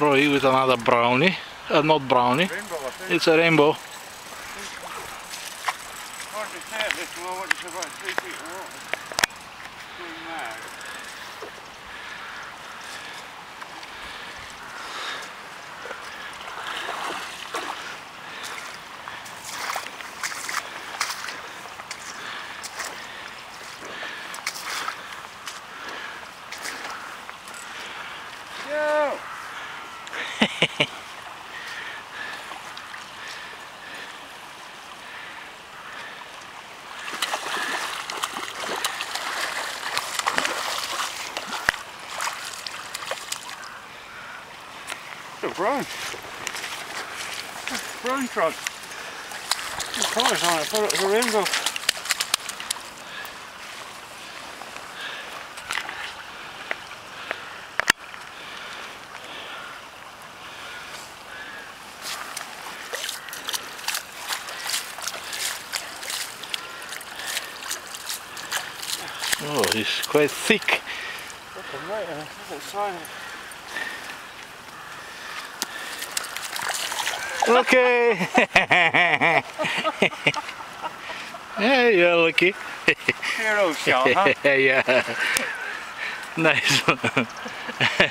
Roy with another brownie. Uh, not brownie, Rainbow, it's a rainbow. A brown. Brown trout. Two colours on it. I thought it was a rainbow. Oh, it's quite thick. Looking right in the side. Okay. yeah, you're lucky. Hero shot, huh? yeah. Nice. one.